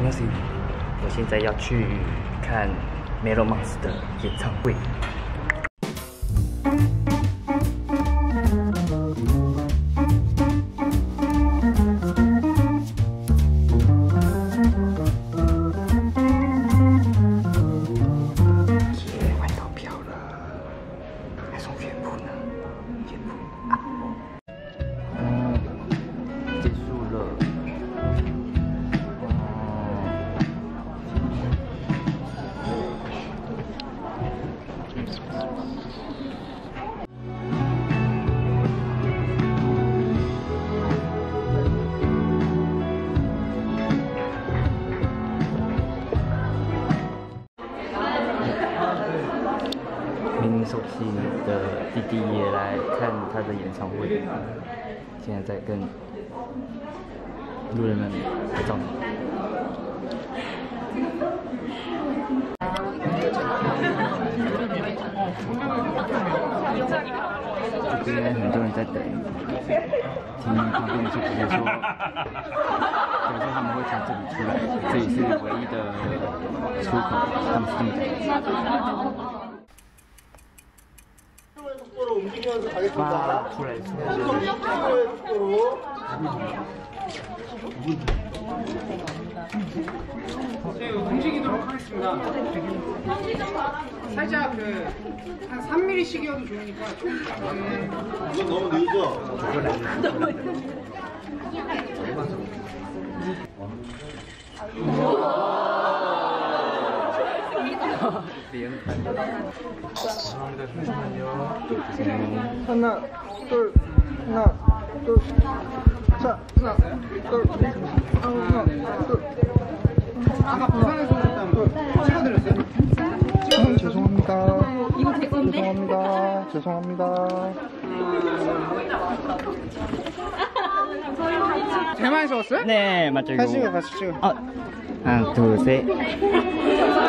喵星，我现在要去看 Melo m a s 的演唱会。耶，快到票了，还送呢，月布啊！明手系的弟弟也来看他的演唱会，现在在跟路人们拍照。这边很多人在等，听旁边的小姐姐说，有时候他们会从这里出来，这里是唯一的出口，他们是这么讲。 속도로 움직이면서 가겠습니다. 속도로. 네, 움직이도록 하겠습니다. 살짝 그, 한 3mm씩이어도 좋으니까 좀 작게. 이건 너무 늦어. 하나, 둘, 하나, 둘, 자, 하나, 둘, 하나, 둘. 아까 부산에서 찍어드렸어요? 음, 죄송합니다. 죄송합니다. 죄송합니다. 대만에서 왔어요? 네, 맞죠. 이거. 사진 같이 찍어. 아, 하나, 둘, 셋.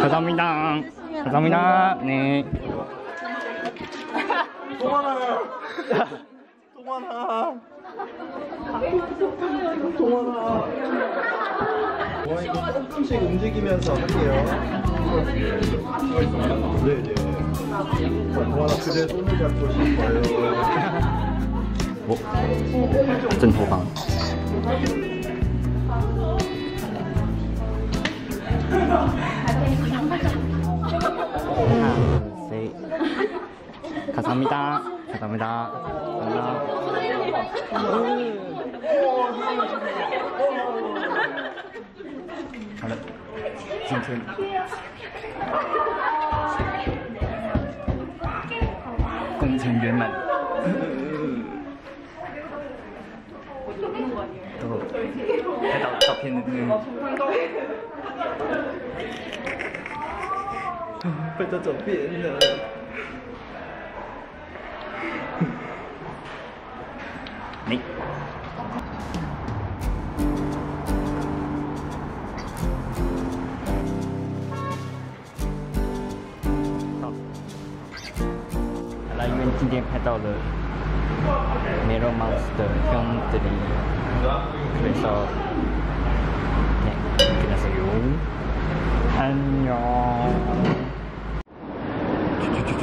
감사합니다. 감사합니다. 네. 동환아. 동환아. 동환아. 와 이거 조금씩 움직이면서 할게요. 네네. 동환아 그대 손을 잡고 싶어요. 오, 전 호방. 감사합니다. 감사합니다. 감사합니다.好了，今天工程圆满。都拍到照片的那个，拍到照片了。 你。今天拍到了 n e r o Mouse 的兄弟，里，没错，跟他说哟，安哟，去去去